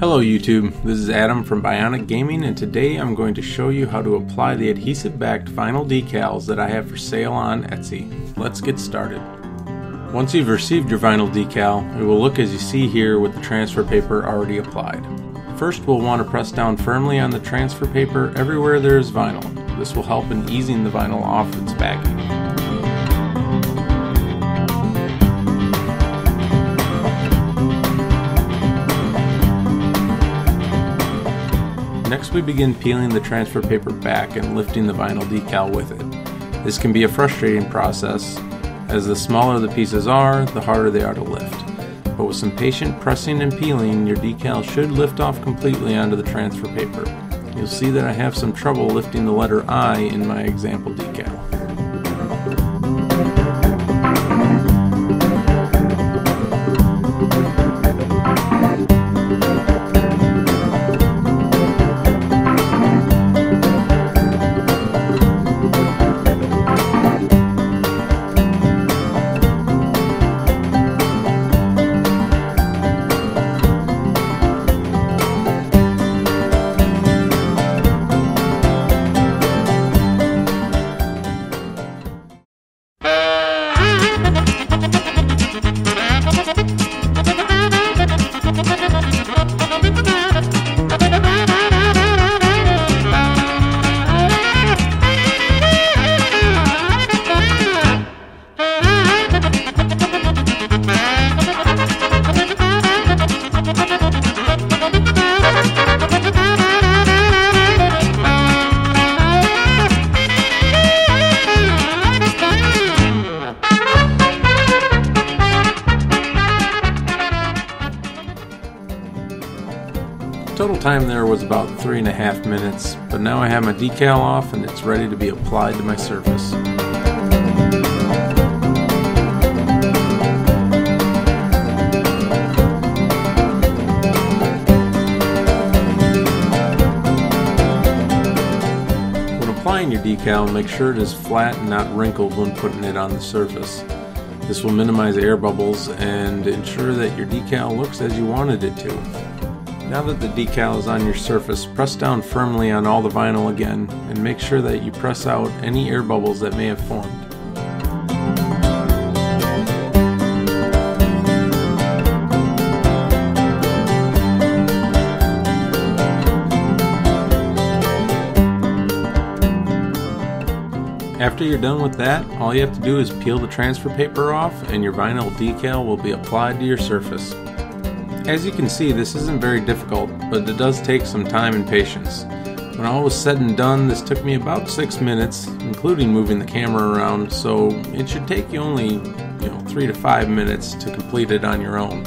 Hello YouTube, this is Adam from Bionic Gaming and today I'm going to show you how to apply the adhesive backed vinyl decals that I have for sale on Etsy. Let's get started. Once you've received your vinyl decal, it will look as you see here with the transfer paper already applied. First we'll want to press down firmly on the transfer paper everywhere there is vinyl. This will help in easing the vinyl off its backing. Next we begin peeling the transfer paper back and lifting the vinyl decal with it. This can be a frustrating process, as the smaller the pieces are, the harder they are to lift. But with some patient pressing and peeling, your decal should lift off completely onto the transfer paper. You'll see that I have some trouble lifting the letter I in my example decal. Total time there was about three and a half minutes, but now I have my decal off and it's ready to be applied to my surface. When applying your decal, make sure it is flat and not wrinkled when putting it on the surface. This will minimize air bubbles and ensure that your decal looks as you wanted it to. Now that the decal is on your surface, press down firmly on all the vinyl again and make sure that you press out any air bubbles that may have formed. After you're done with that, all you have to do is peel the transfer paper off and your vinyl decal will be applied to your surface. As you can see, this isn't very difficult, but it does take some time and patience. When all was said and done, this took me about 6 minutes, including moving the camera around, so it should take you only, you know, 3 to 5 minutes to complete it on your own.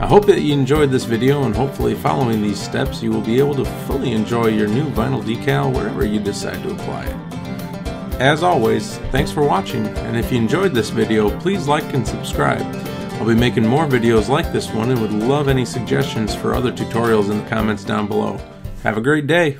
I hope that you enjoyed this video and hopefully following these steps you will be able to fully enjoy your new vinyl decal wherever you decide to apply it. As always, thanks for watching, and if you enjoyed this video, please like and subscribe. I'll be making more videos like this one and would love any suggestions for other tutorials in the comments down below. Have a great day!